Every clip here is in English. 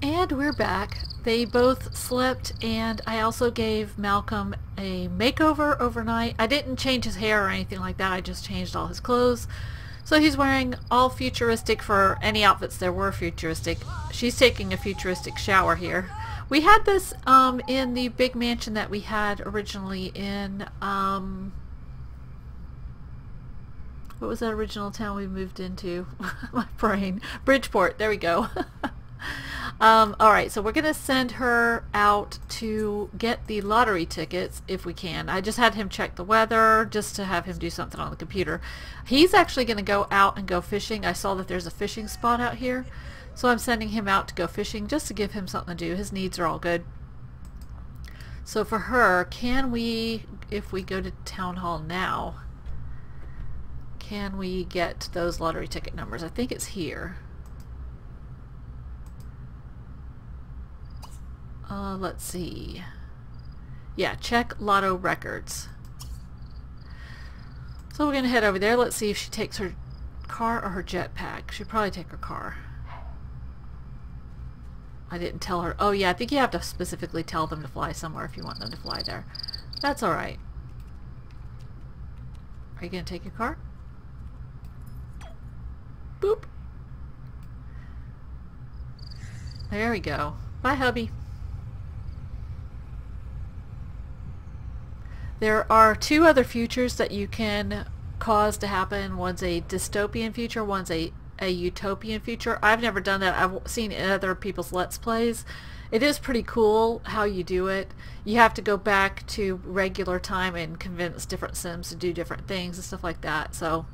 And we're back. They both slept and I also gave Malcolm a makeover overnight. I didn't change his hair or anything like that. I just changed all his clothes. So he's wearing all futuristic for any outfits there were futuristic. She's taking a futuristic shower here. We had this um, in the big mansion that we had originally in, um, what was that original town we moved into? My brain. Bridgeport. There we go. Um, Alright, so we're going to send her out to get the lottery tickets if we can. I just had him check the weather just to have him do something on the computer. He's actually going to go out and go fishing. I saw that there's a fishing spot out here. So I'm sending him out to go fishing just to give him something to do. His needs are all good. So for her, can we, if we go to town hall now, can we get those lottery ticket numbers? I think it's here. Uh, let's see. Yeah, check Lotto records. So we're going to head over there. Let's see if she takes her car or her jetpack. She'd probably take her car. I didn't tell her. Oh yeah, I think you have to specifically tell them to fly somewhere if you want them to fly there. That's alright. Are you going to take your car? Boop. There we go. Bye, hubby. There are two other futures that you can cause to happen. One's a dystopian future, one's a, a utopian future. I've never done that. I've seen other people's Let's Plays. It is pretty cool how you do it. You have to go back to regular time and convince different sims to do different things and stuff like that. So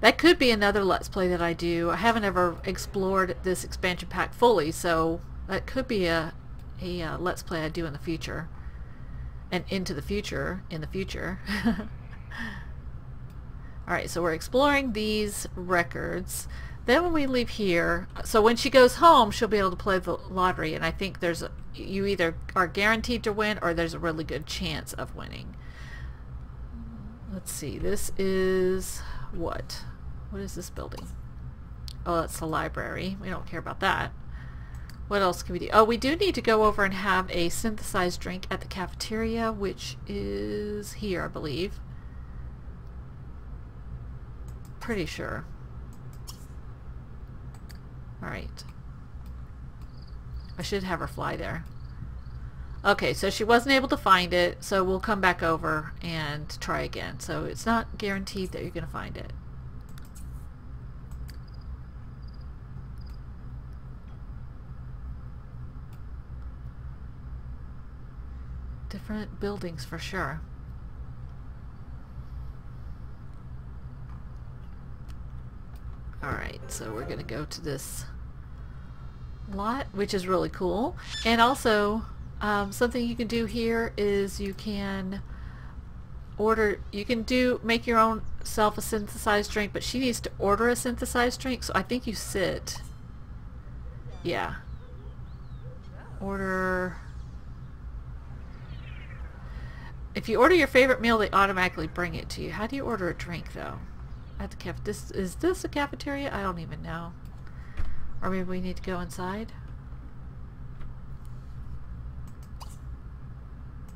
that could be another Let's Play that I do. I haven't ever explored this expansion pack fully, so that could be a, a uh, Let's Play I do in the future and into the future in the future. Alright, so we're exploring these records. Then when we leave here, so when she goes home, she'll be able to play the lottery, and I think there's a, you either are guaranteed to win or there's a really good chance of winning. Let's see, this is what? What is this building? Oh, that's the library. We don't care about that. What else can we do? Oh, we do need to go over and have a synthesized drink at the cafeteria, which is here, I believe. Pretty sure. Alright. I should have her fly there. Okay, so she wasn't able to find it, so we'll come back over and try again. So it's not guaranteed that you're going to find it. Different buildings for sure. Alright, so we're going to go to this lot, which is really cool. And also, um, something you can do here is you can order, you can do, make your own self a synthesized drink, but she needs to order a synthesized drink, so I think you sit. Yeah. Order If you order your favorite meal, they automatically bring it to you. How do you order a drink, though? At the caf this Is this a cafeteria? I don't even know. Or maybe we need to go inside?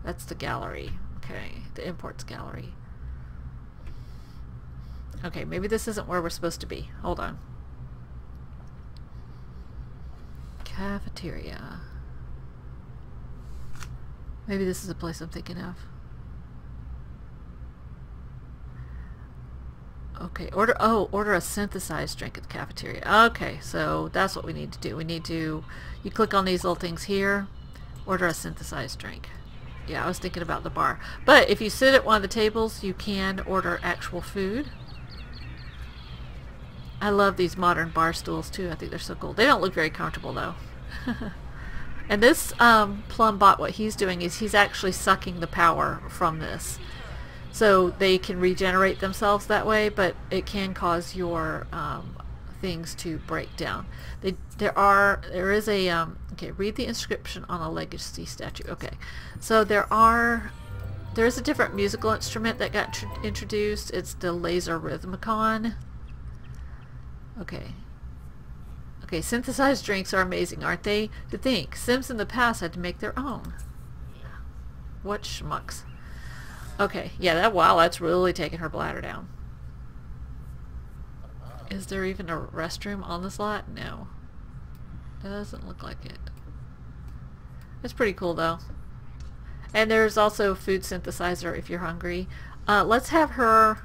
That's the gallery. Okay, the imports gallery. Okay, maybe this isn't where we're supposed to be. Hold on. Cafeteria. Maybe this is a place I'm thinking of. Okay, order, oh, order a synthesized drink at the cafeteria. Okay, so that's what we need to do. We need to, you click on these little things here, order a synthesized drink. Yeah, I was thinking about the bar. But if you sit at one of the tables, you can order actual food. I love these modern bar stools too. I think they're so cool. They don't look very comfortable though. and this um, Plumbot, what he's doing is he's actually sucking the power from this. So they can regenerate themselves that way, but it can cause your um, things to break down. They, there are, there is a, um, okay, read the inscription on a legacy statue. Okay, so there are, there is a different musical instrument that got introduced. It's the Laser Rhythmicon. Okay. Okay, synthesized drinks are amazing, aren't they? To think, Sims in the past had to make their own. What schmucks. Okay, yeah, that wow, that's really taking her bladder down. Is there even a restroom on this lot? No. Doesn't look like it. It's pretty cool though. And there's also food synthesizer if you're hungry. Uh, let's have her,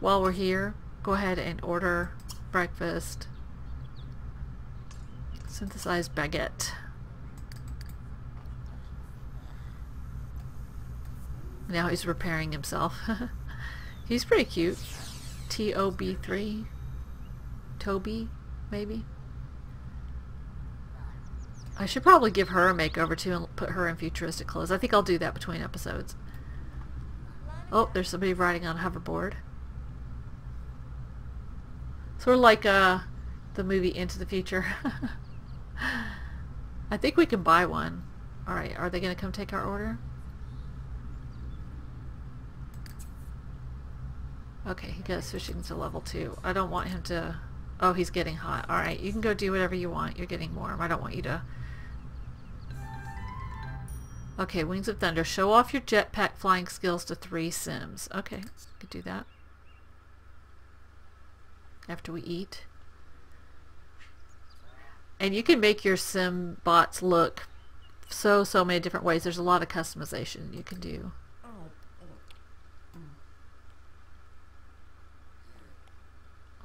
while we're here, go ahead and order breakfast. Synthesized baguette. Now he's repairing himself. he's pretty cute. T-O-B-3. Toby, maybe? I should probably give her a makeover too and put her in futuristic clothes. I think I'll do that between episodes. Oh, there's somebody riding on a hoverboard. Sort of like uh, the movie Into the Future. I think we can buy one. Alright, are they going to come take our order? Okay, he goes switching to level 2. I don't want him to... Oh, he's getting hot. Alright, you can go do whatever you want. You're getting warm. I don't want you to... Okay, Wings of Thunder. Show off your jetpack flying skills to three Sims. Okay, could do that. After we eat. And you can make your sim bots look so, so many different ways. There's a lot of customization you can do.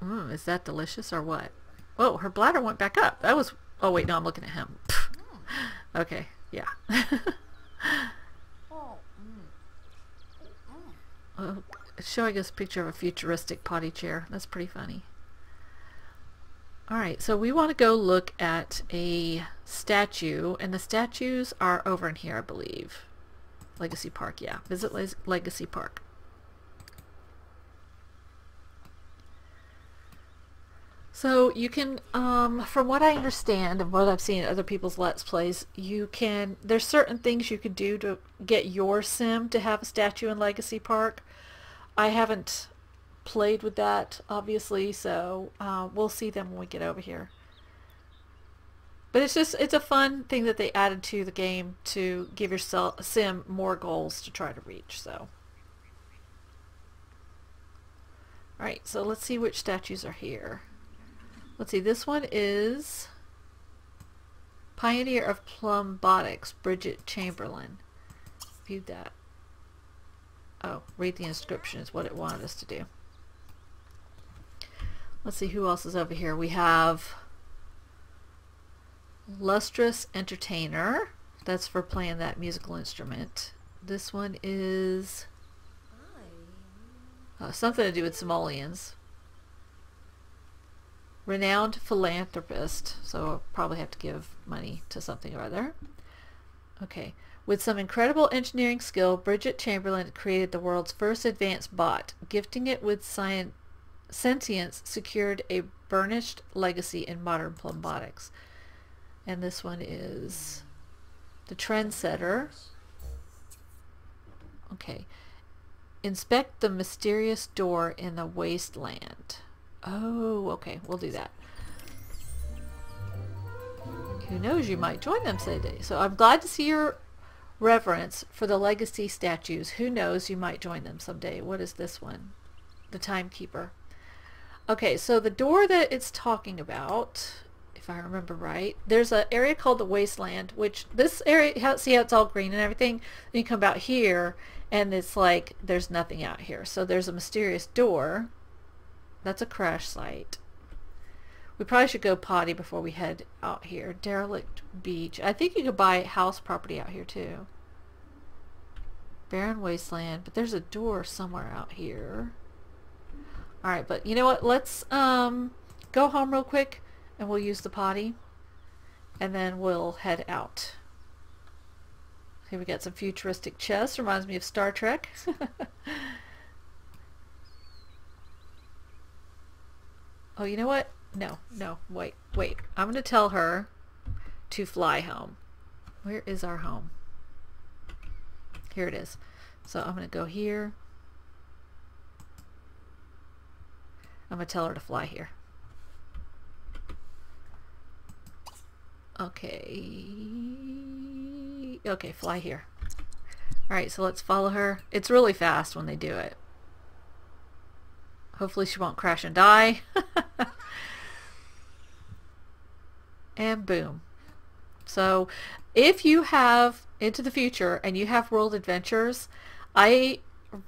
Mm, is that delicious or what? Oh, her bladder went back up. That was... Oh, wait, no, I'm looking at him. okay, yeah. oh, showing us a picture of a futuristic potty chair. That's pretty funny. Alright, so we want to go look at a statue, and the statues are over in here, I believe. Legacy Park, yeah. Visit Le Legacy Park. So you can, um, from what I understand and what I've seen in other people's Let's Plays, you can, there's certain things you can do to get your sim to have a statue in Legacy Park. I haven't played with that, obviously, so uh, we'll see them when we get over here. But it's just, it's a fun thing that they added to the game to give your sim more goals to try to reach, so. Alright, so let's see which statues are here. Let's see, this one is Pioneer of Plumbotics, Bridget Chamberlain. View that. Oh, read the inscription is what it wanted us to do. Let's see who else is over here. We have Lustrous Entertainer. That's for playing that musical instrument. This one is uh, something to do with simoleons. Renowned philanthropist, so I'll probably have to give money to something or other. Okay. With some incredible engineering skill, Bridget Chamberlain created the world's first advanced bot. Gifting it with science Sentience secured a burnished legacy in modern plumbotics. And this one is the trendsetter. Okay. Inspect the mysterious door in the wasteland. Oh, okay. We'll do that. Who knows, you might join them someday. So I'm glad to see your reverence for the legacy statues. Who knows, you might join them someday. What is this one? The timekeeper. Okay, so the door that it's talking about, if I remember right, there's an area called the Wasteland, which this area, see how it's all green and everything? You come out here, and it's like there's nothing out here. So there's a mysterious door. That's a crash site. We probably should go potty before we head out here. Derelict Beach. I think you could buy house property out here too. Barren Wasteland, but there's a door somewhere out here. Alright, but you know what? Let's um, go home real quick and we'll use the potty. And then we'll head out. Here we got some futuristic chess. Reminds me of Star Trek. oh, you know what? No, no, wait, wait. I'm going to tell her to fly home. Where is our home? Here it is. So I'm going to go here. I'm going to tell her to fly here. Okay. Okay, fly here. Alright, so let's follow her. It's really fast when they do it. Hopefully she won't crash and die. and boom. So if you have Into the Future and you have World Adventures, I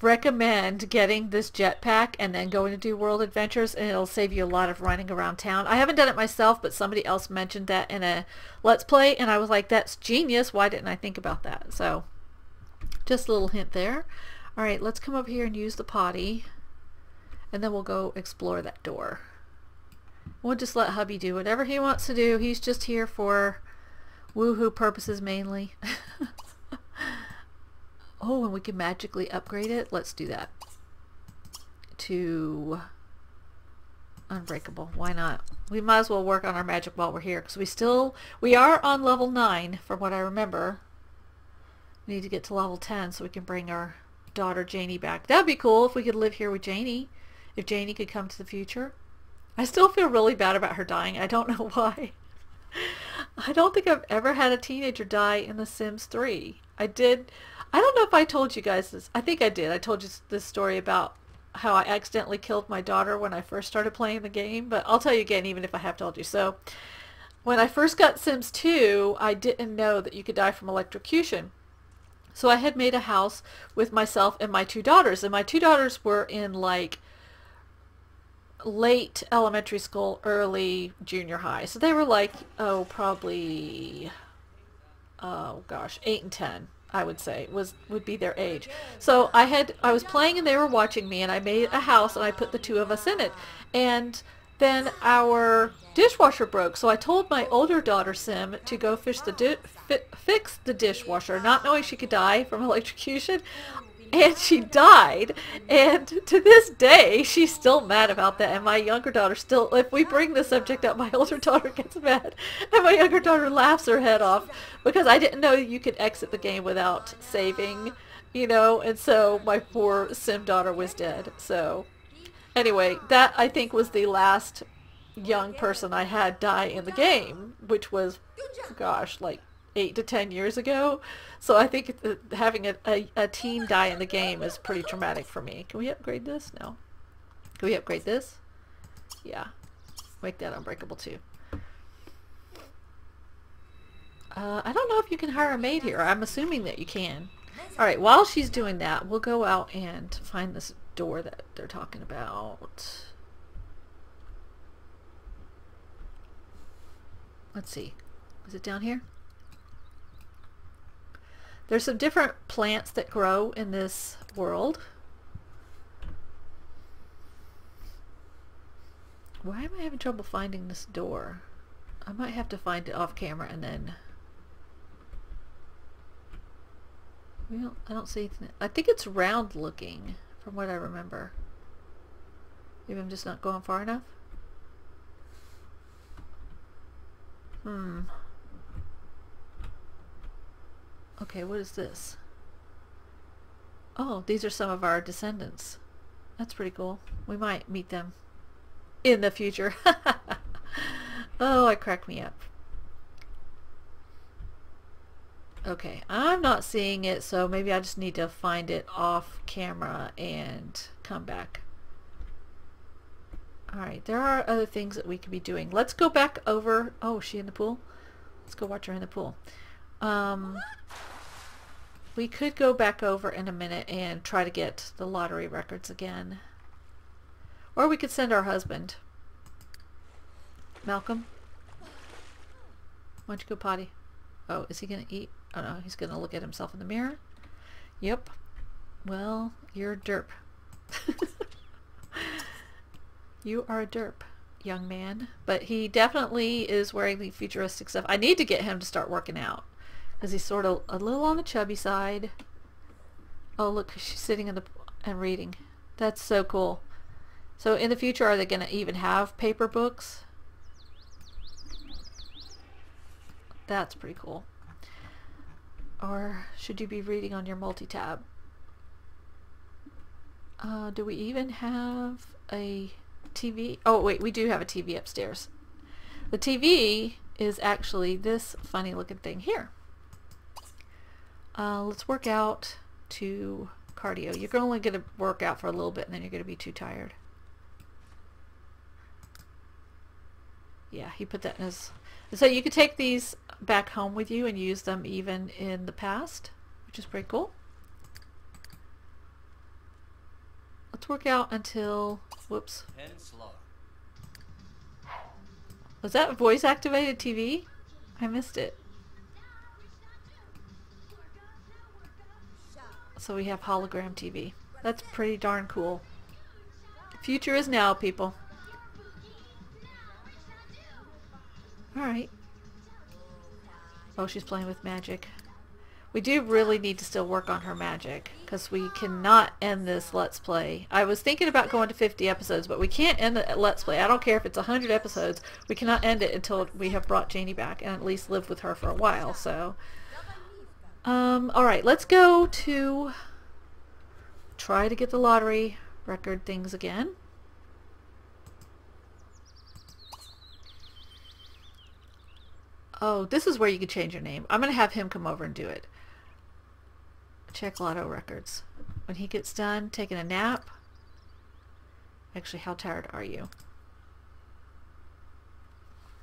recommend getting this jetpack and then going to do world adventures and it'll save you a lot of running around town. I haven't done it myself but somebody else mentioned that in a let's play and I was like that's genius why didn't I think about that so just a little hint there alright let's come over here and use the potty and then we'll go explore that door we'll just let hubby do whatever he wants to do he's just here for woohoo purposes mainly Oh, and we can magically upgrade it. Let's do that. To unbreakable. Why not? We might as well work on our magic while we're here because we still, we are on level 9 from what I remember. We need to get to level 10 so we can bring our daughter Janie back. That'd be cool if we could live here with Janie. If Janie could come to the future. I still feel really bad about her dying. I don't know why. I don't think I've ever had a teenager die in The Sims 3. I did I don't know if I told you guys this. I think I did. I told you this story about how I accidentally killed my daughter when I first started playing the game, but I'll tell you again even if I have told you. So when I first got Sims 2, I didn't know that you could die from electrocution. So I had made a house with myself and my two daughters, and my two daughters were in like late elementary school, early junior high. So they were like, oh, probably, oh gosh, 8 and 10. I would say was would be their age. So I had I was playing and they were watching me and I made a house and I put the two of us in it. And then our dishwasher broke. So I told my older daughter Sim to go fish the fi- fix the dishwasher, not knowing she could die from electrocution and she died. And to this day, she's still mad about that. And my younger daughter still, if we bring the subject up, my older daughter gets mad. And my younger daughter laughs her head off because I didn't know you could exit the game without saving, you know. And so my poor sim daughter was dead. So anyway, that I think was the last young person I had die in the game, which was, gosh, like eight to ten years ago. So I think having a, a, a, teen die in the game is pretty traumatic for me. Can we upgrade this? No. Can we upgrade this? Yeah. Make that unbreakable too. Uh, I don't know if you can hire a maid here. I'm assuming that you can. Alright, while she's doing that, we'll go out and find this door that they're talking about. Let's see. Is it down here? There's some different plants that grow in this world. Why am I having trouble finding this door? I might have to find it off camera and then... Well, I don't see anything. I think it's round looking from what I remember. Maybe I'm just not going far enough? Hmm. Okay, what is this? Oh, these are some of our descendants. That's pretty cool. We might meet them in the future. oh, it cracked me up. Okay, I'm not seeing it, so maybe I just need to find it off camera and come back. Alright, there are other things that we could be doing. Let's go back over... Oh, she in the pool? Let's go watch her in the pool. Um, we could go back over in a minute and try to get the lottery records again. Or we could send our husband. Malcolm? Why don't you go potty? Oh, is he going to eat? Oh no, he's going to look at himself in the mirror. Yep. Well, you're a derp. you are a derp, young man. But he definitely is wearing the futuristic stuff. I need to get him to start working out because he's sort of a little on the chubby side. Oh, look, she's sitting in the and reading. That's so cool. So in the future, are they going to even have paper books? That's pretty cool. Or should you be reading on your multi-tab? Uh, do we even have a TV? Oh, wait, we do have a TV upstairs. The TV is actually this funny looking thing here. Uh, let's work out to cardio. You're only going to work out for a little bit and then you're going to be too tired. Yeah, he put that in his... So you could take these back home with you and use them even in the past, which is pretty cool. Let's work out until... Whoops. Was that voice activated TV? I missed it. So we have hologram TV. That's pretty darn cool. future is now, people. Alright. Oh, she's playing with magic. We do really need to still work on her magic because we cannot end this Let's Play. I was thinking about going to 50 episodes, but we can't end the Let's Play. I don't care if it's 100 episodes. We cannot end it until we have brought Janie back and at least live with her for a while. So, um, all right, let's go to try to get the lottery record things again. Oh, this is where you can change your name. I'm going to have him come over and do it. Check Lotto records. When he gets done taking a nap. Actually, how tired are you?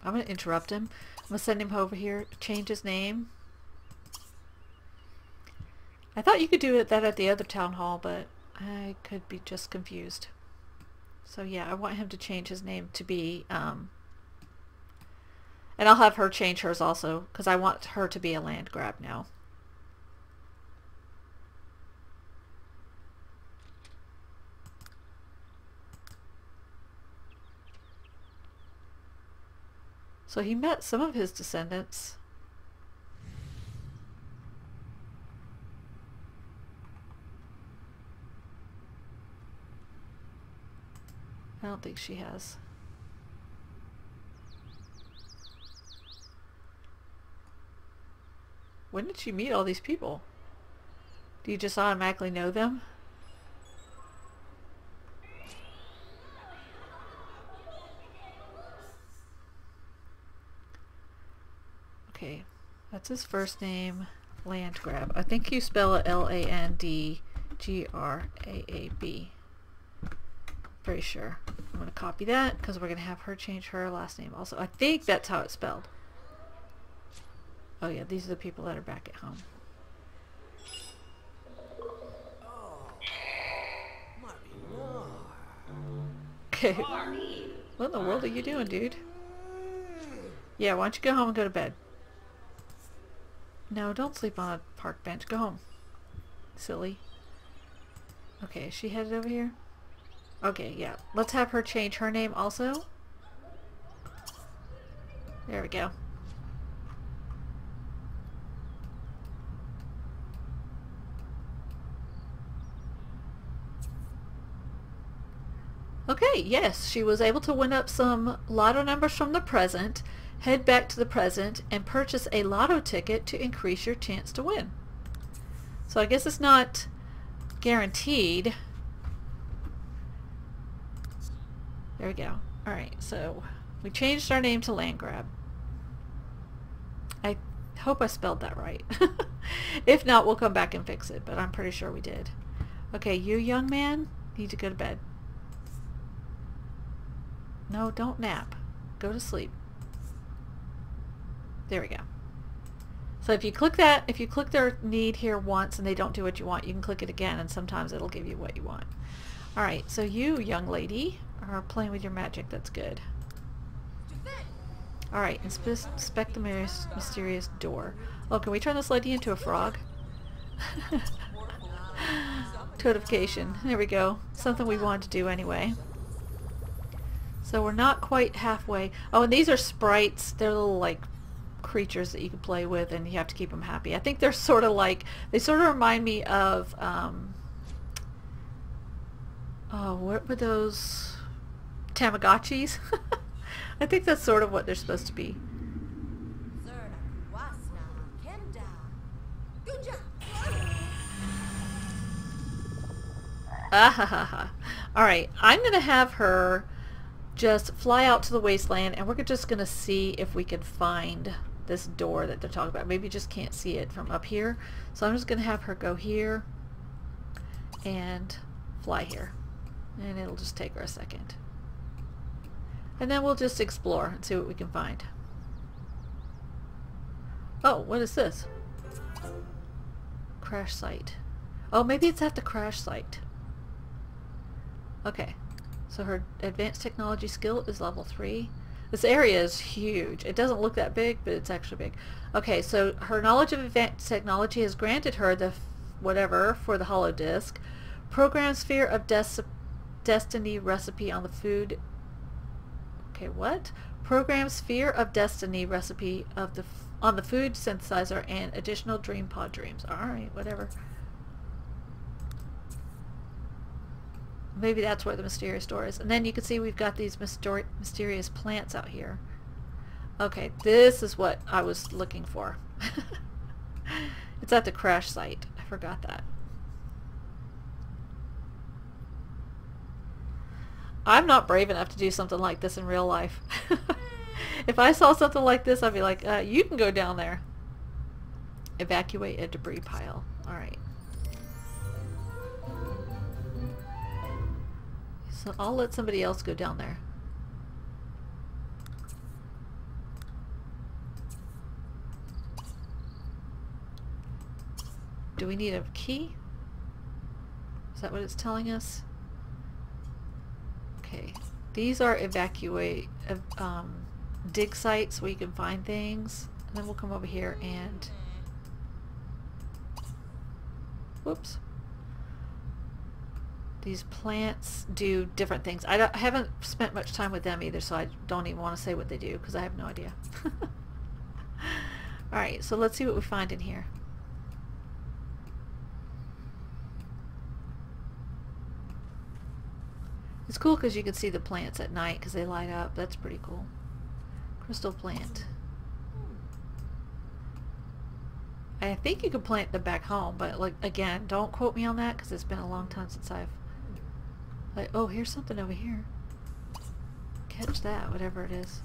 I'm going to interrupt him. I'm going to send him over here, change his name. I thought you could do it that at the other town hall, but I could be just confused. So yeah, I want him to change his name to be, um, and I'll have her change hers also, because I want her to be a land grab now. So he met some of his descendants. I don't think she has. When did she meet all these people? Do you just automatically know them? Okay, that's his first name, Landgrab. I think you spell it L-A-N-D-G-R-A-A-B. Pretty sure. I'm going to copy that because we're going to have her change her last name also. I think that's how it's spelled. Oh yeah, these are the people that are back at home. Oh, okay. What in the world are you doing, dude? Yeah, why don't you go home and go to bed? No, don't sleep on a park bench. Go home. Silly. Okay, is she headed over here? Okay, yeah. Let's have her change her name also. There we go. Okay, yes, she was able to win up some lotto numbers from the present head back to the present and purchase a lotto ticket to increase your chance to win. So I guess it's not guaranteed. There we go. Alright, so we changed our name to Landgrab. I hope I spelled that right. if not, we'll come back and fix it, but I'm pretty sure we did. Okay, you young man, need to go to bed. No, don't nap. Go to sleep. There we go. So if you click that, if you click their need here once and they don't do what you want, you can click it again and sometimes it'll give you what you want. Alright, so you, young lady, are playing with your magic. That's good. Alright, inspect the mysterious door. Oh, can we turn this lady into a frog? Toadification. There we go. Something we wanted to do anyway. So we're not quite halfway. Oh, and these are sprites. They're little, like, creatures that you can play with and you have to keep them happy. I think they're sort of like, they sort of remind me of, um, oh, what were those Tamagotchis? I think that's sort of what they're supposed to be. Ah ha ha ha. Alright, I'm going to have her just fly out to the wasteland and we're just going to see if we can find this door that they're talking about. Maybe you just can't see it from up here. So I'm just going to have her go here and fly here. And it'll just take her a second. And then we'll just explore and see what we can find. Oh, what is this? Crash site. Oh, maybe it's at the crash site. Okay. So her advanced technology skill is level 3. This area is huge. It doesn't look that big, but it's actually big. Okay, so her knowledge of advanced technology has granted her the whatever for the hollow disk. Program sphere of Des destiny recipe on the food. Okay, what? Program sphere of destiny recipe of the on the food synthesizer and additional dream pod dreams. All right, whatever. Maybe that's where the mysterious door is. And then you can see we've got these mysterious plants out here. Okay, this is what I was looking for. it's at the crash site. I forgot that. I'm not brave enough to do something like this in real life. if I saw something like this, I'd be like, uh, you can go down there. Evacuate a debris pile. Alright. So I'll let somebody else go down there. Do we need a key? Is that what it's telling us? Okay. These are evacuate, um, dig sites where you can find things. And then we'll come over here and... Whoops these plants do different things. I, I, haven't spent much time with them either, so I don't even want to say what they do because I have no idea. Alright, so let's see what we find in here. It's cool because you can see the plants at night because they light up. That's pretty cool. Crystal plant. I think you can plant them back home, but like again, don't quote me on that because it's been a long time since I've like, oh, here's something over here. Catch that, whatever it is.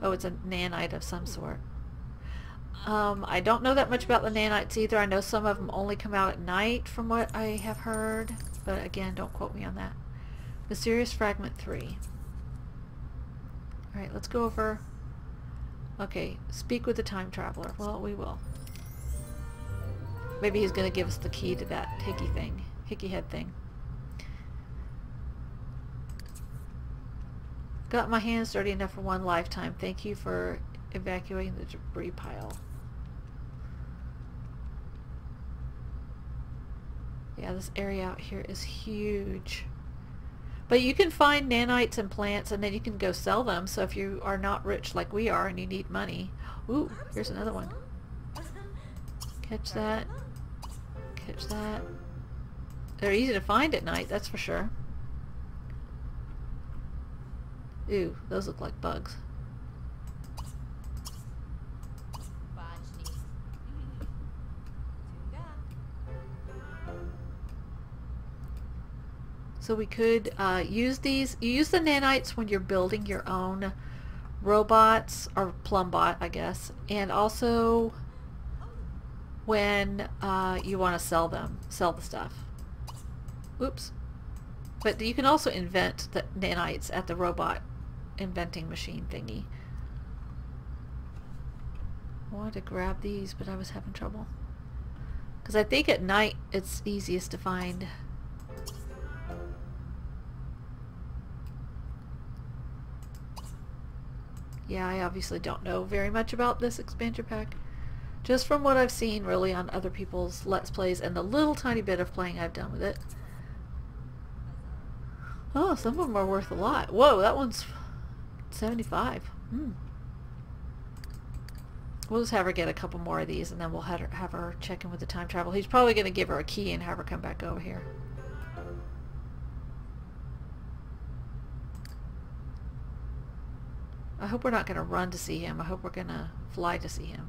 Oh, it's a nanite of some sort. Um, I don't know that much about the nanites either. I know some of them only come out at night from what I have heard. But again, don't quote me on that. Mysterious Fragment 3. Alright, let's go over... Okay, speak with the time traveler. Well, we will. Maybe he's going to give us the key to that hickey thing. Hickey head thing. Got my hands dirty enough for one lifetime. Thank you for evacuating the debris pile. Yeah, this area out here is huge. But you can find nanites and plants and then you can go sell them. So if you are not rich like we are and you need money. Ooh, here's another one. Catch that. Catch that. They're easy to find at night, that's for sure. Ooh, those look like bugs. So we could uh, use these, you use the nanites when you're building your own robots, or plumbot I guess, and also when uh, you want to sell them, sell the stuff. Oops. But you can also invent the nanites at the robot inventing machine thingy. I wanted to grab these, but I was having trouble. Because I think at night it's easiest to find. Yeah, I obviously don't know very much about this expansion pack. Just from what I've seen really on other people's Let's Plays and the little tiny bit of playing I've done with it. Oh, some of them are worth a lot. Whoa, that one's 75. Hmm. We'll just have her get a couple more of these and then we'll have her, have her check in with the time travel. He's probably going to give her a key and have her come back over here. I hope we're not going to run to see him. I hope we're going to fly to see him.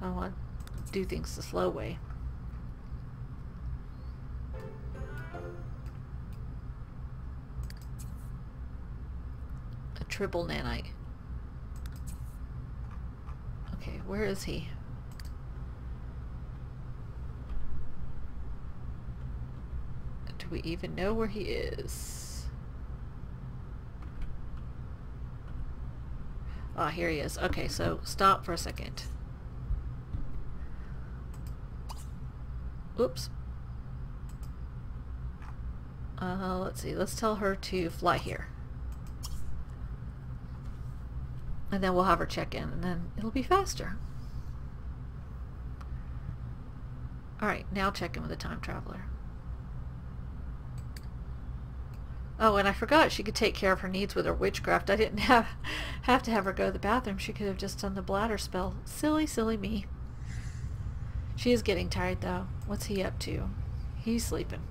I want to do things the slow way. A triple nanite. Okay, where is he? Do we even know where he is? Ah, here he is. Okay, so stop for a second. Oops. Uh, let's see. Let's tell her to fly here. And then we'll have her check in, and then it'll be faster. Alright, now check in with the time traveler. Oh, and I forgot she could take care of her needs with her witchcraft. I didn't have have to have her go to the bathroom. She could have just done the bladder spell. Silly, silly me. She is getting tired, though. What's he up to? He's sleeping.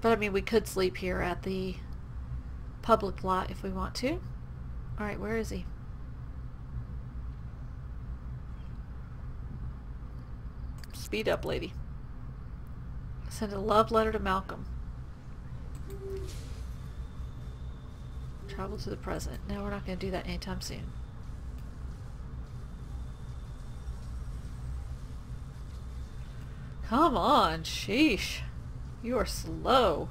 But, I mean, we could sleep here at the public lot if we want to. Alright, where is he? Speed up, lady. Send a love letter to Malcolm. Travel to the present. No, we're not going to do that anytime soon. Come on, sheesh. You are slow.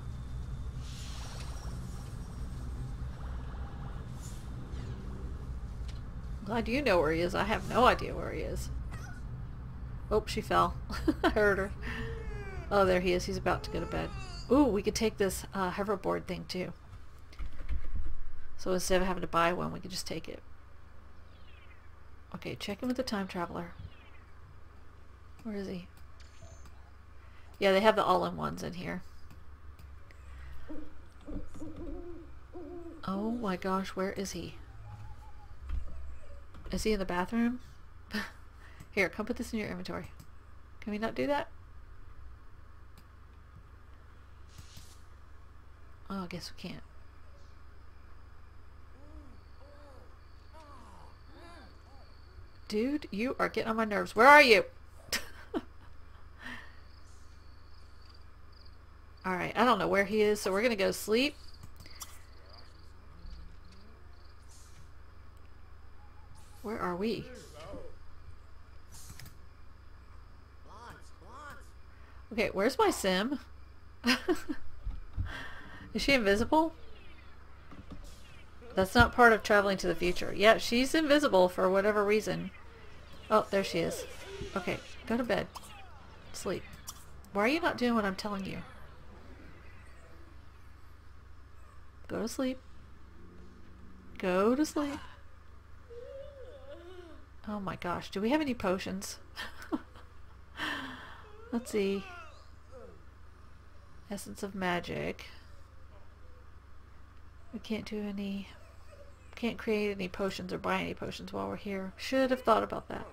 Glad you know where he is. I have no idea where he is. Oh, she fell. I heard her. Oh, there he is. He's about to go to bed. Ooh, we could take this uh, hoverboard thing too. So instead of having to buy one, we could just take it. Okay, check in with the time traveler. Where is he? Yeah, they have the all-in-ones in here. Oh my gosh, where is he? Is he in the bathroom? Here, come put this in your inventory. Can we not do that? Oh, I guess we can't. Dude, you are getting on my nerves. Where are you? Alright, I don't know where he is, so we're going to go sleep. Where are we? Okay, where's my sim? Is she invisible? That's not part of traveling to the future. Yeah, she's invisible for whatever reason. Oh, there she is. Okay, go to bed. Sleep. Why are you not doing what I'm telling you? Go to sleep. Go to sleep. Oh my gosh, do we have any potions? Let's see. Essence of Magic. We can't do any... Can't create any potions or buy any potions while we're here. Should have thought about that.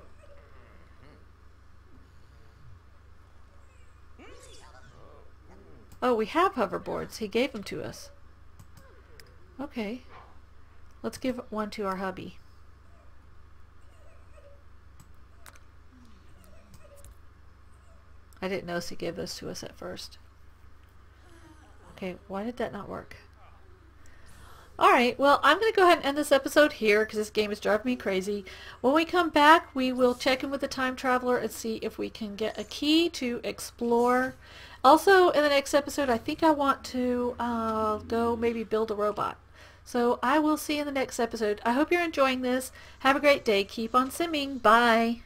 Oh, we have hoverboards. He gave them to us. Okay. Let's give one to our hubby. I didn't notice he gave those to us at first. Okay, why did that not work? Alright, well, I'm going to go ahead and end this episode here because this game is driving me crazy. When we come back, we will check in with the time traveler and see if we can get a key to explore. Also, in the next episode, I think I want to uh, go maybe build a robot. So I will see you in the next episode. I hope you're enjoying this. Have a great day. Keep on simming. Bye.